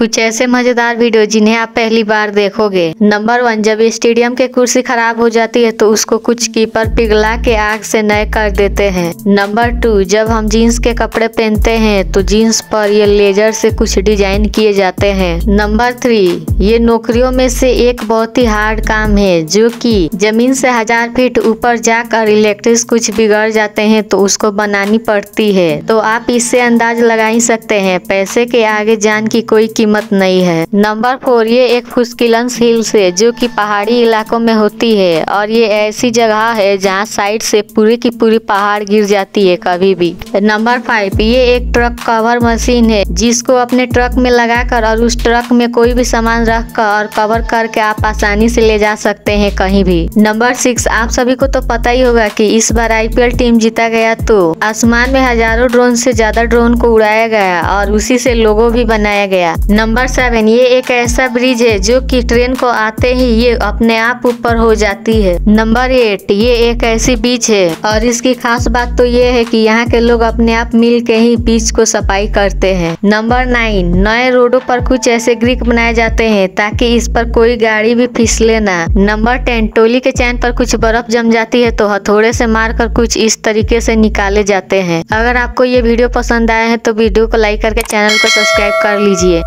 कुछ ऐसे मज़ेदार वीडियो जिन्हें आप पहली बार देखोगे। नंबर वन, जब स्टेडियम के कुर्सी खराब हो जाती है तो उसको कुछ कीपर पिघला के आग से नए कर देते हैं। नंबर टू, जब हम जीन्स के कपड़े पहनते हैं तो जीन्स पर ये लेजर से कुछ डिज़ाइन किए जाते हैं। नंबर थ्री, ये नौकरियों में से एक बहुत ही हार्ड काम है, जो कि ज़मीन से हज़ार फीट ऊपर जाकर इलेक्ट्रिक कुछ बिगड़ जाते हैं तो उसको बनानी पड़ती है। तो आप इससे अंदाज लगा ही सकते हैं, पैसे के आगे जान की कोई कीमत नहीं है। नंबर फोर, ये एक फुस्किलन हिल्स है जो कि पहाड़ी इलाकों में होती है, और ये ऐसी जगह है जहाँ साइड से पूरी की पूरी पहाड़ गिर जाती है कभी भी। नंबर फाइव, ये एक ट्रक कवर मशीन है, जिसको अपने ट्रक में लगाकर और उस ट्रक में कोई भी सामान रख कर और कवर करके आप आसानी से ले जा सकते हैं कहीं भी। नंबर सिक्स, आप सभी को तो पता ही होगा कि इस बार आईपीएल टीम जीता गया तो आसमान में हज़ारों ड्रोन से ज़्यादा ड्रोन को उड़ाया गया और उसी से लोगो भी बनाया गया। नंबर सेवन, ये एक ऐसा ब्रिज है जो कि ट्रेन को आते ही ये अपने आप ऊपर हो जाती है। नंबर एट, ये एक ऐसी बीच है और इसकी खास बात तो ये है कि यहाँ के लोग अपने आप मिल के ही बीच को सफ़ाई करते हैं। नंबर नाइन, नए रोडों पर कुछ ऐसे ग्रिक बनाए जाते हैं ताकि इस पर कोई गाड़ी भी फिसले ना। नंबर टेन, टोली के चैन पर कुछ बर्फ़ जम जाती है तो हथौड़े से मारकर कुछ इस तरीके से निकाले जाते हैं। अगर आपको ये वीडियो पसंद आया है तो वीडियो को लाइक करके चैनल को सब्सक्राइब कर लीजिए।